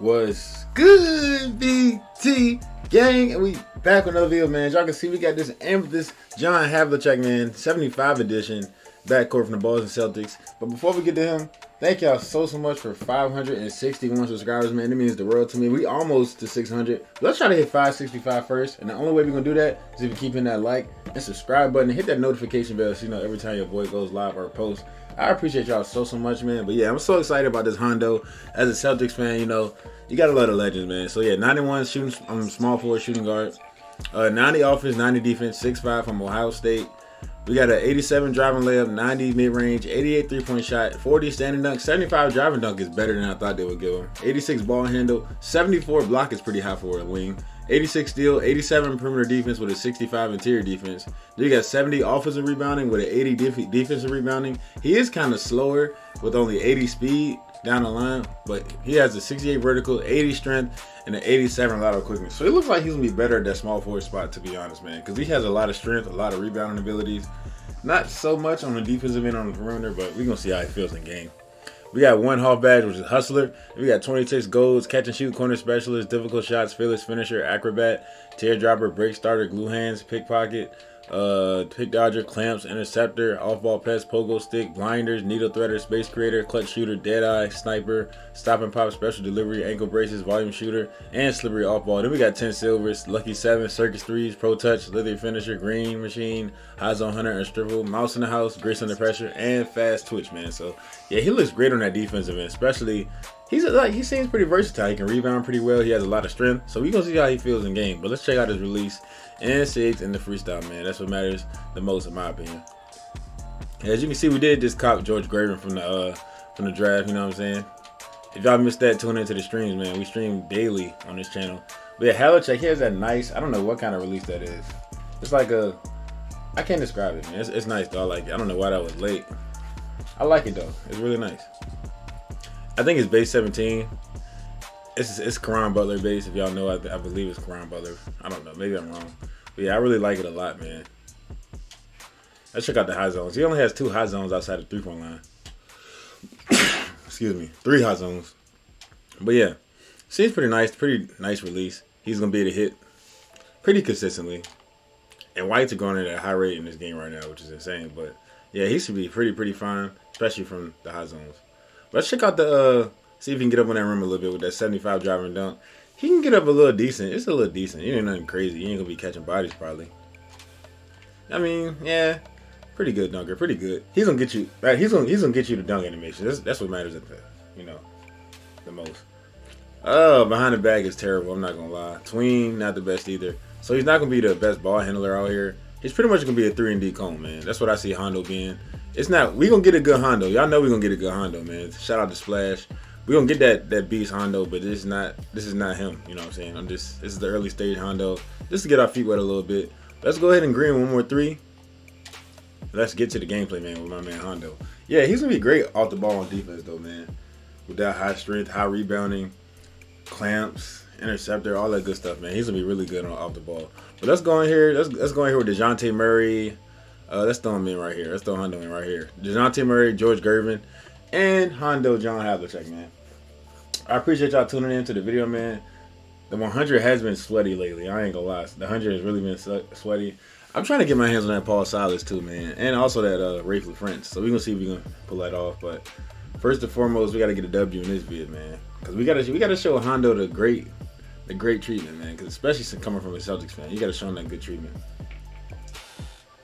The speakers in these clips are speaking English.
was good, BT gang? And we back with another video, man. Y'all can see, we got this Amethyst John Havlicek, man, 75 edition, backcourt from the Boston Celtics. But before we get to him, thank y'all so, so much for 561 subscribers, man. It means the world to me. We almost to 600. Let's try to hit 565 first. And the only way we're going to do that is if you keep hitting that like and subscribe button and hit that notification bell so you know every time your boy goes live or post. I appreciate y'all so so much, man. But yeah, I'm so excited about this Hondo. As a Celtics fan, you know, you gotta love the legends, man. So yeah, 91 shooting, um, small forward shooting guard. Uh, 90 offense, 90 defense, 6'5 from Ohio State. We got an 87 driving layup, 90 mid range, 88 three point shot, 40 standing dunk, 75 driving dunk is better than I thought they would give him. 86 ball handle, 74 block is pretty high for a wing. 86 steal, 87 perimeter defense with a 65 interior defense. Then you got 70 offensive rebounding with an 80 def- defensive rebounding. He is kind of slower with only 80 speed down the line, but he has a 68 vertical, 80 strength, and an 87 lateral quickness. So it looks like he's gonna be better at that small forward spot, to be honest, man, because he has a lot of strength, a lot of rebounding abilities. Not so much on the defensive end on the perimeter, but we're gonna see how he feels in game. We got one Hall badge, which is hustler. We got 26 goals, catch and shoot, corner specialist, difficult shots, fearless finisher, acrobat, teardropper, break starter, glue hands, pickpocket, uh, pick dodger, clamps, interceptor, off ball pest, pogo stick, blinders, needle threader, space creator, clutch shooter, dead eye, sniper, stop and pop, special delivery, ankle braces, volume shooter, and slippery off ball. Then we got 10 silvers, lucky 7, circus 3s, pro touch, leather finisher, green machine, high zone hunter, and strivel, mouse in the house, grace under pressure, and fast twitch, man. So yeah, he looks great on that defensive end, especially he's like he seems pretty versatile. He can rebound pretty well. He has a lot of strength. So we gonna see how he feels in game. But let's check out his release and SIGs in the freestyle, man. That's what matters the most in my opinion. As you can see, we did just cop George Gervin from the uh from the draft. You know what I'm saying? If y'all missed that, tune into the streams, man. We stream daily on this channel. But yeah, Havlicek, he has that nice. I don't know what kind of release that is. It's like a. I can't describe it, man. It's, it's nice though. I like it. I don't know why that was late. I like it though. It's really nice. I think it's base 17. It's it's Caron Butler base. If y'all know, I, I believe it's Caron Butler. I don't know. Maybe I'm wrong. But yeah, I really like it a lot, man. Let's check out the high zones. He only has two high zones outside the three point line. Excuse me, three high zones. But yeah, seems pretty nice. Pretty nice release. He's gonna be able to hit pretty consistently. And White's are going at a high rate in this game right now, which is insane. But yeah, he should be pretty pretty fine, especially from the high zones. Let's check out the uh see if he can get up on that rim a little bit with that 75 driving dunk. He can get up a little decent. It's a little decent. He ain't nothing crazy. He ain't gonna be catching bodies probably. I mean, yeah, pretty good dunker, pretty good. He's gonna get you right. He's gonna he's gonna get you the dunk animation. That's that's what matters at the you know the most. Oh, behind the bag is terrible. I'm not gonna lie. Tween not the best either. So he's not gonna be the best ball handler out here. He's pretty much gonna be a three and D cone man. That's what I see Hondo being. It's not. We gonna get a good Hondo. Y'all know we gonna get a good Hondo, man. Shout out to Splash. We gonna get that that beast Hondo, but this is not. This is not him. You know what I'm saying? I'm just. This is the early stage Hondo. Just to get our feet wet a little bit. Let's go ahead and green one more three. Let's get to the gameplay, man, with my man Hondo. Yeah, he's gonna be great off the ball on defense, though, man. With that high strength, high rebounding, clamps, interceptor, all that good stuff, man. He's gonna be really good on off the ball. But let's go in here. Let's let's go in here with Dejounte Murray. Uh, let's throw him in right here. Let's throw Hondo in right here. Dejounte Murray, George Gervin, and Hondo John Havlicek, man. I appreciate y'all tuning in to the video, man. The 100 has been sweaty lately. I ain't gonna lie. The 100 has really been sweaty. I'm trying to get my hands on that Paul Silas too, man, and also that uh, Raef LaFrentz. So we gonna see if we can pull that off. But first and foremost, we gotta get a W in this vid, man, because we gotta we gotta show Hondo the great the great treatment, man. Because especially coming from a Celtics fan, you gotta show him that good treatment.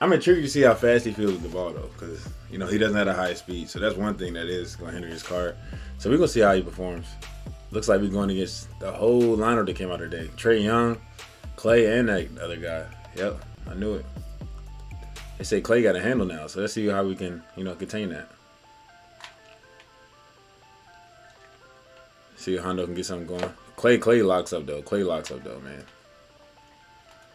I'm intrigued to see how fast he feels with the ball though, because you know he doesn't have a high speed, so that's one thing that is going to hinder his card. So we're gonna see how he performs. Looks like we're going against the whole lineup that came out today: Trae Young, Klay, and that other guy. Yep, I knew it. They say Klay got a handle now, so let's see how we can, you know, contain that. See if Hondo can get something going. Klay, Klay locks up though. Klay locks up though, man.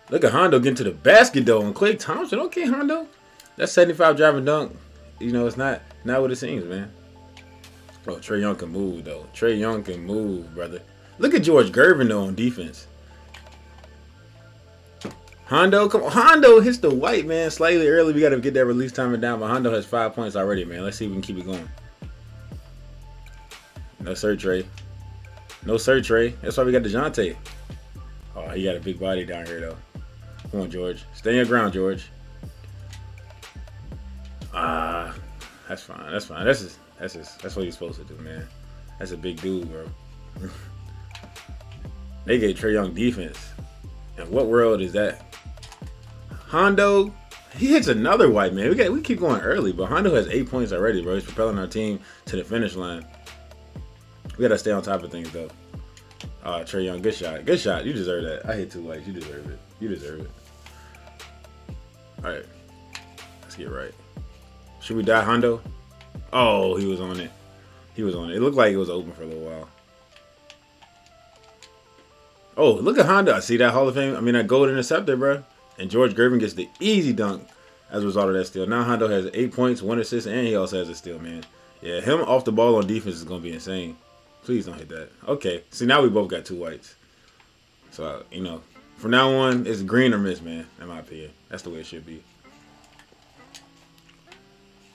Look at Hondo getting to the basket though, and Klay Thompson. Okay, Hondo, that's 75 driving dunk. You know, it's not not what it seems, man. Oh, Trae Young can move though. Trae Young can move, brother. Look at George Gervin though on defense. Hondo, come on. Hondo hits the white man slightly early. We got to get that release timing down, but Hondo has five points already, man. Let's see if we can keep it going. No sir, Trae. No sir, Trae. That's why we got Dejounte. Oh, he got a big body down here, though. Come on, George. Stay your ground, George. Ah, uh, that's fine. That's fine. That's just, that's just, that's what you're supposed to do, man. That's a big dude, bro. they gave Trae Young defense. And what world is that? Hondo, he hits another white man. We got we keep going early, but Hondo has eight points already, bro. He's propelling our team to the finish line. We gotta stay on top of things though. Uh, Trae Young, good shot, good shot. You deserve that. I hit two whites. You deserve it. You deserve it. All right, let's get right. Should we die, Hondo? Oh, he was on it. He was on it. It looked like it was open for a little while. Oh, look at Hondo. I see that Hall of Fame. I mean, that gold interceptor, bro. And George Gervin gets the easy dunk as a result of that steal. Now Hondo has eight points, one assist, and he also has a steal, man. Yeah, him off the ball on defense is going to be insane. Please don't hit that. Okay. See, now we both got two whites. So, you know, from now on, it's green or miss, man, in my opinion. That's the way it should be.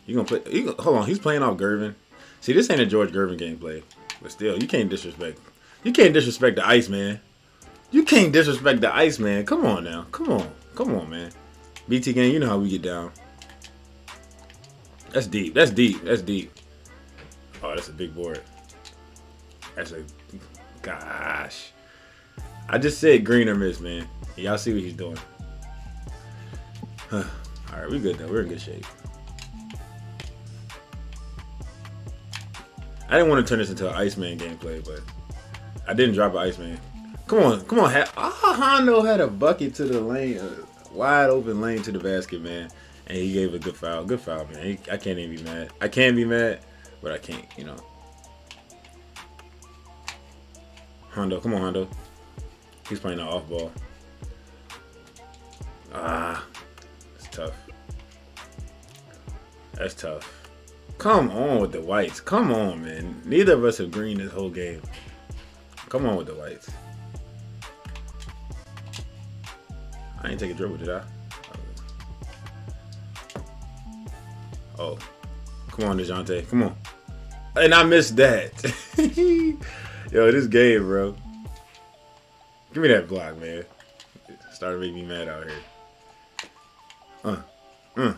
You gonna play? You hold on, he's playing off Gervin. See, this ain't a George Gervin gameplay, but still, you can't disrespect. You can't disrespect the ice, man. You can't disrespect the ice, man. Come on now, come on, come on, man. BT gang, you know how we get down. That's deep. That's deep. That's deep. Oh, that's a big board. That's a gosh. I just said green or miss, man. Y'all see what he's doing. All right, we good though. We're in good shape. I didn't want to turn this into an Iceman gameplay, but I didn't drop an Iceman. Come on, come on. Ah, Hondo had a bucket to the lane, a wide open lane to the basket, man. And he gave a good foul. Good foul, man. He, I can't even be mad. I can be mad, but I can't, you know. Hondo, come on, Hondo. He's playing the off ball. Ah, it's tough. That's tough. Come on with the whites. Come on, man. Neither of us have green this whole game. Come on with the whites. I ain't take a dribble, did I? Oh. Come on, Dejounte. Come on. And I missed that. Yo, this game, bro. Give me that block, man. Started making me mad out here. Uh. Uh.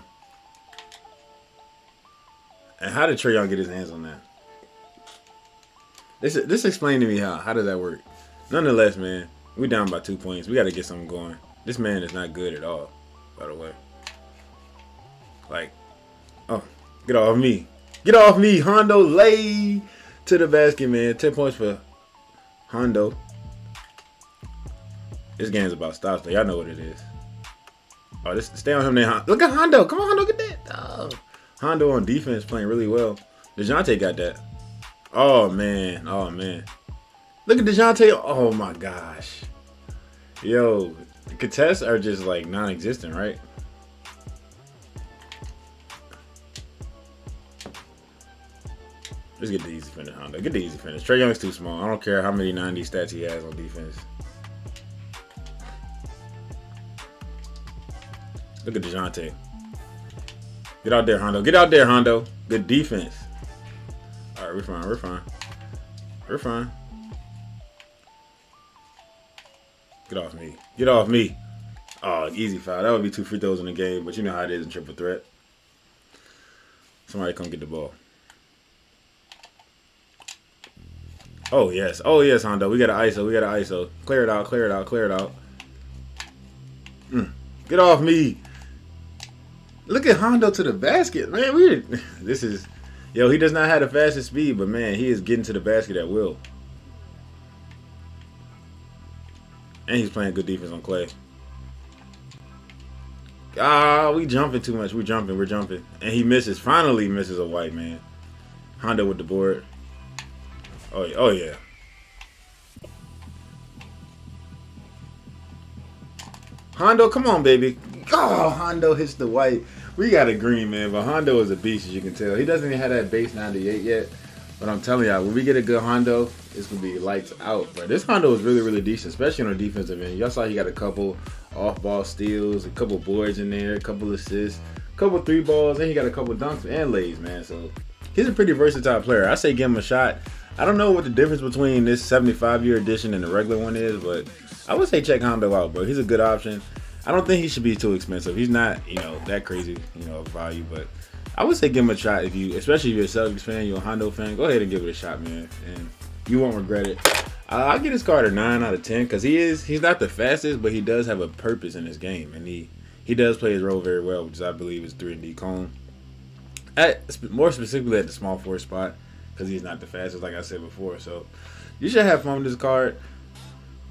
And how did Trae Young get his hands on that? This this explain to me how how does that work? Nonetheless, man, we down by two points. We got to get something going. This man is not good at all. By the way, like, oh, get off me, get off me, Hondo lay to the basket, man. Ten points for Hondo. This game's about stops, though. Y'all know what it is. Oh, this stay on him there. Look at Hondo. Come on, Hondo, get that. Oh. Hondo on defense playing really well. Dejounte got that. Oh, man. Oh, man. Look at Dejounte. Oh, my gosh. Yo, the contests are just like non existent, right? Let's get the easy finish, Hondo. Get the easy finish. Trae Young's too small. I don't care how many 90 stats he has on defense. Look at Dejounte. Get out there, Hondo. Get out there, Hondo. Good defense. All right, we're fine. We're fine. We're fine. Get off me. Get off me. Oh, easy foul. That would be two free throws in the game, but you know how it is in triple threat. Somebody come get the ball. Oh, yes. Oh, yes, Hondo. We got an ISO. We got an ISO. Clear it out. Clear it out. Clear it out. Mm. Get off me. Look at Hondo to the basket, man. We this is yo. He does not have the fastest speed, but man, he is getting to the basket at will. And he's playing good defense on Klay. Ah, we jumping too much. We jumping. We're jumping, and he misses. Finally, misses a white man. Hondo with the board. Oh, oh yeah. Hondo, come on, baby. Oh, Hondo hits the white. We got a green, man, but Hondo is a beast, as you can tell. He doesn't even have that base 98 yet. But I'm telling y'all, when we get a good Hondo, it's gonna be lights out. But this Hondo is really, really decent, especially on the defensive end. Y'all saw he got a couple off-ball steals, a couple boards in there, a couple assists, a couple three balls, and he got a couple dunks and lays, man. So he's a pretty versatile player. I say give him a shot. I don't know what the difference between this 75 year edition and the regular one is, but I would say check Hondo out, bro. He's a good option. I don't think he should be too expensive. He's not, you know, that crazy, you know, value, but I would say give him a shot if you, especially if you're a Celtics fan, you're a Hondo fan, go ahead and give it a shot, man, and you won't regret it. I'll give this card a nine out of ten because he is he's not the fastest, but he does have a purpose in his game, and he he does play his role very well, which I believe is three and D cone. At more specifically at the small four spot because he's not the fastest, like I said before. So you should have fun with this card.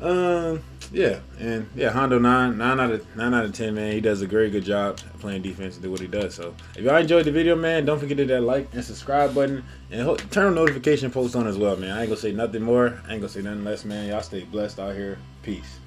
Um, yeah, and yeah, Hondo nine, nine out of nine out of ten, man. He does a very good job playing defense and do what he does. So if y'all enjoyed the video, man, don't forget to hit that like and subscribe button and turn on notification post on as well, man. I ain't gonna say nothing more. I ain't gonna say nothing less, man. Y'all stay blessed out here. Peace.